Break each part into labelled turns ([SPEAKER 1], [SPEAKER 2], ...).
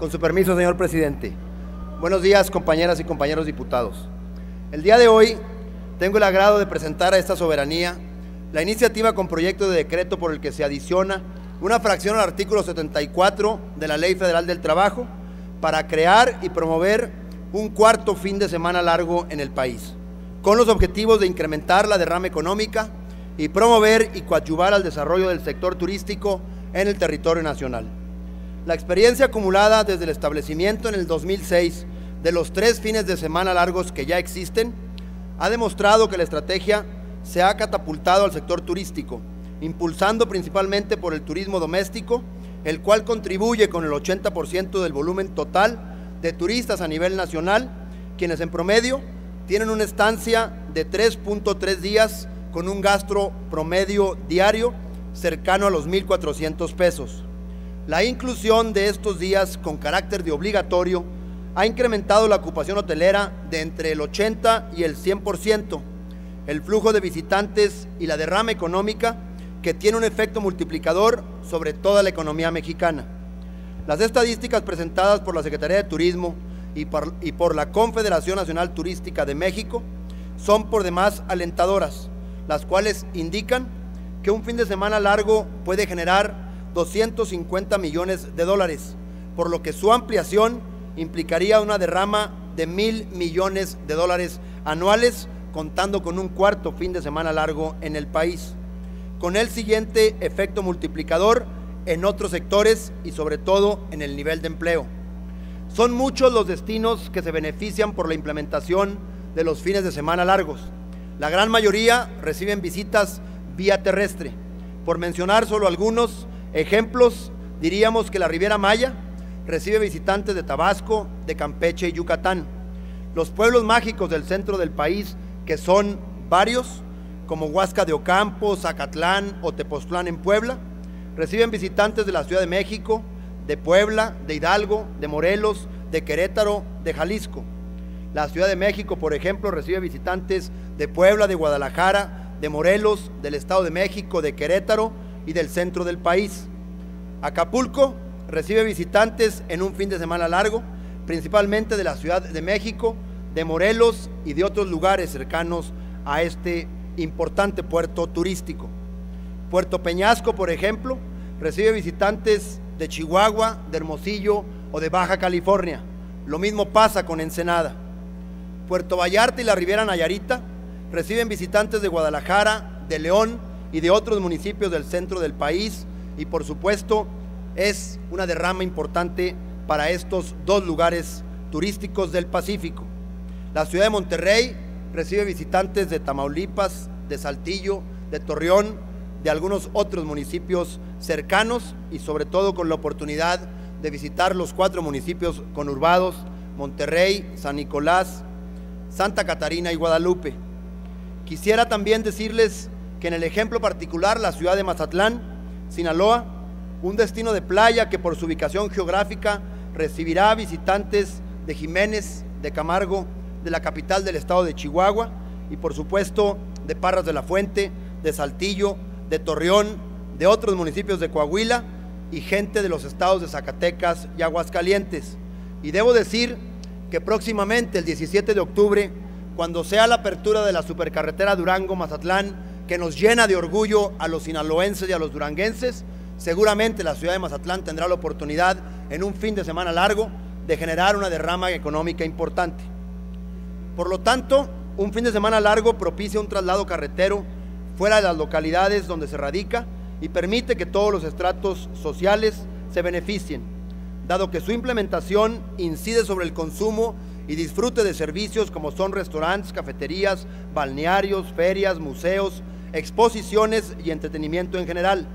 [SPEAKER 1] Con su permiso, señor presidente. Buenos días, compañeras y compañeros diputados. El día de hoy tengo el agrado de presentar a esta soberanía la iniciativa con proyecto de decreto por el que se adiciona una fracción al artículo 74 de la Ley Federal del Trabajo para crear y promover un cuarto fin de semana largo en el país, con los objetivos de incrementar la derrama económica y promover y coadyuvar al desarrollo del sector turístico en el territorio nacional. La experiencia acumulada desde el establecimiento en el 2006 de los tres fines de semana largos que ya existen ha demostrado que la estrategia se ha catapultado al sector turístico, impulsando principalmente por el turismo doméstico, el cual contribuye con el 80% del volumen total de turistas a nivel nacional, quienes en promedio tienen una estancia de 3.3 días con un gasto promedio diario cercano a los 1.400 pesos. La inclusión de estos días con carácter de obligatorio ha incrementado la ocupación hotelera de entre el 80 y el 100%, el flujo de visitantes y la derrama económica que tiene un efecto multiplicador sobre toda la economía mexicana. Las estadísticas presentadas por la Secretaría de Turismo y por, y por la Confederación Nacional Turística de México son por demás alentadoras, las cuales indican que un fin de semana largo puede generar 250 millones de dólares, por lo que su ampliación implicaría una derrama de mil millones de dólares anuales, contando con un cuarto fin de semana largo en el país, con el siguiente efecto multiplicador en otros sectores y sobre todo en el nivel de empleo. Son muchos los destinos que se benefician por la implementación de los fines de semana largos. La gran mayoría reciben visitas vía terrestre. Por mencionar solo algunos ejemplos, diríamos que la Riviera Maya recibe visitantes de Tabasco, de Campeche y Yucatán. Los pueblos mágicos del centro del país, que son varios, como Huasca de Ocampo, Zacatlán o Tepoztlán en Puebla, reciben visitantes de la Ciudad de México, de Puebla, de Hidalgo, de Morelos, de Querétaro, de Jalisco. La Ciudad de México, por ejemplo, recibe visitantes de Puebla, de Guadalajara, de Morelos, del Estado de México, de Querétaro y del centro del país. Acapulco recibe visitantes en un fin de semana largo, principalmente de la Ciudad de México, de Morelos y de otros lugares cercanos a este importante puerto turístico. Puerto Peñasco, por ejemplo, recibe visitantes de Chihuahua, de Hermosillo o de Baja California. Lo mismo pasa con Ensenada. Puerto Vallarta y la Riviera Nayarita reciben visitantes de Guadalajara, de León y de otros municipios del centro del país y por supuesto es una derrama importante para estos dos lugares turísticos del Pacífico. La ciudad de Monterrey recibe visitantes de Tamaulipas, de Saltillo, de Torreón, de algunos otros municipios cercanos y sobre todo con la oportunidad de visitar los cuatro municipios conurbados, Monterrey, San Nicolás, Santa Catarina y Guadalupe. Quisiera también decirles que en el ejemplo particular, la ciudad de Mazatlán, Sinaloa, un destino de playa que por su ubicación geográfica recibirá visitantes de Jiménez, de Camargo, de la capital del estado de Chihuahua y por supuesto de Parras de la Fuente, de Saltillo, de Torreón, de otros municipios de Coahuila y gente de los estados de Zacatecas y Aguascalientes. Y debo decir que próximamente, el 17 de octubre, cuando sea la apertura de la supercarretera Durango-Mazatlán, que nos llena de orgullo a los sinaloenses y a los duranguenses, seguramente la ciudad de Mazatlán tendrá la oportunidad en un fin de semana largo de generar una derrama económica importante. Por lo tanto, un fin de semana largo propicia un traslado carretero fuera de las localidades donde se radica y permite que todos los estratos sociales se beneficien, dado que su implementación incide sobre el consumo y disfrute de servicios como son restaurantes, cafeterías, balnearios, ferias, museos, exposiciones y entretenimiento en general.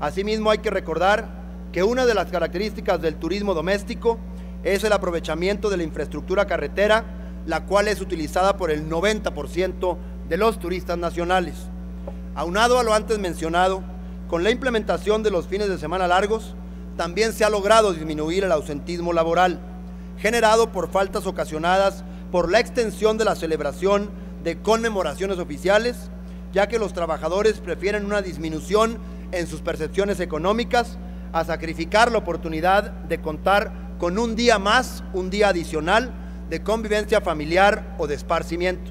[SPEAKER 1] Asimismo, hay que recordar que una de las características del turismo doméstico es el aprovechamiento de la infraestructura carretera, la cual es utilizada por el 90% de los turistas nacionales. Aunado a lo antes mencionado, con la implementación de los fines de semana largos, también se ha logrado disminuir el ausentismo laboral, generado por faltas ocasionadas por la extensión de la celebración de conmemoraciones oficiales, ya que los trabajadores prefieren una disminución en sus percepciones económicas a sacrificar la oportunidad de contar con un día más, un día adicional de convivencia familiar o de esparcimiento.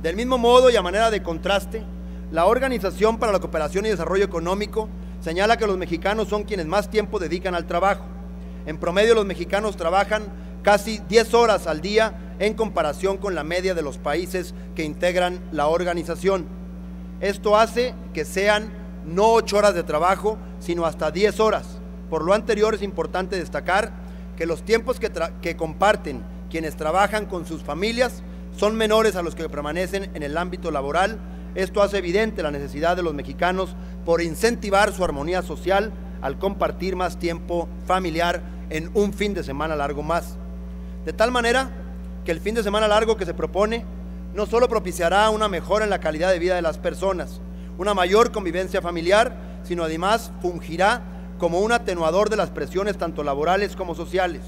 [SPEAKER 1] Del mismo modo y a manera de contraste, la Organización para la Cooperación y Desarrollo Económico señala que los mexicanos son quienes más tiempo dedican al trabajo. En promedio los mexicanos trabajan casi 10 horas al día en comparación con la media de los países que integran la organización. Esto hace que sean no 8 horas de trabajo, sino hasta 10 horas. Por lo anterior es importante destacar que los tiempos que, que comparten quienes trabajan con sus familias son menores a los que permanecen en el ámbito laboral. Esto hace evidente la necesidad de los mexicanos por incentivar su armonía social al compartir más tiempo familiar en un fin de semana largo más. De tal manera que el fin de semana largo que se propone no solo propiciará una mejora en la calidad de vida de las personas, una mayor convivencia familiar, sino además fungirá como un atenuador de las presiones tanto laborales como sociales,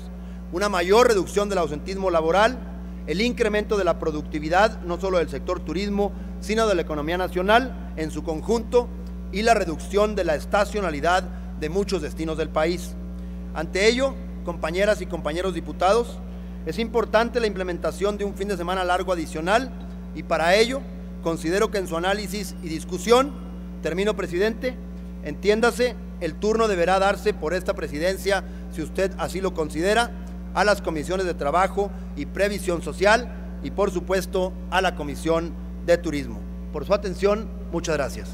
[SPEAKER 1] una mayor reducción del ausentismo laboral, el incremento de la productividad, no solo del sector turismo, sino de la economía nacional en su conjunto, y la reducción de la estacionalidad de muchos destinos del país. Ante ello, compañeras y compañeros diputados, es importante la implementación de un fin de semana largo adicional y para ello considero que en su análisis y discusión, termino presidente, entiéndase, el turno deberá darse por esta presidencia, si usted así lo considera, a las comisiones de trabajo y previsión social y por supuesto a la comisión de turismo. Por su atención, muchas gracias.